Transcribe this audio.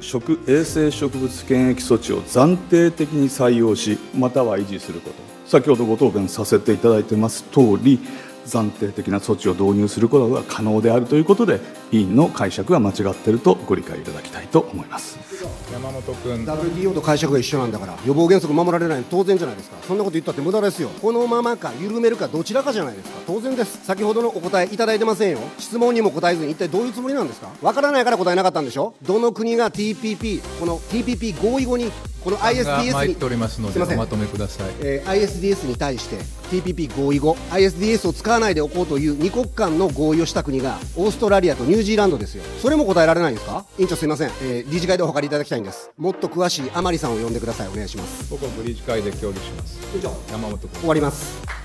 食衛生植物検疫措置を暫定的に採用しまたは維持すること。先ほどご答弁させていただいてます通り暫定的な措置を導入することが可能であるということで委員の解釈が間違っているとご理解いただきたいと思います。山本君 WTO と解釈が一緒なんだから。予防原則守られないの当然じゃないですか。そんなこと言ったって無駄ですよ。このままか緩めるかどちらかじゃないですか。当然です。先ほどのお答えいただいてませんよ。質問にも答えずに一体どういうつもりなんですか。わからないから答えなかったんでしょ。どの国が TPP この TPP 合意後にこの ISDS っておりますのすいません。でおまとめください。えー ISDS に対して TPP 合意後 ISDS を使わないでおこうという二国間の合意をした国がオーストラリアとニュージーランドですよ。それも答えられないんですか？委員長すいません、えー理事会でお諮りいただきたいんです。もっと詳しい甘利さんを呼んでください。お願いします。ここ理事会で協議します。委員長。山本君。終わります